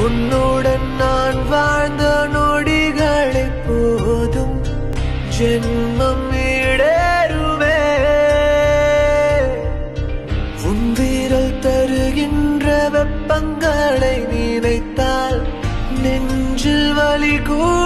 உன்னுடன் நான் வாழ்ந்த நொடிகளை போதும் ஜென்மம் இடருவே. உந்திரல் தருகின்ற வெப்பங்களை நினைத்தால் நெஞ்சில் வலி கூட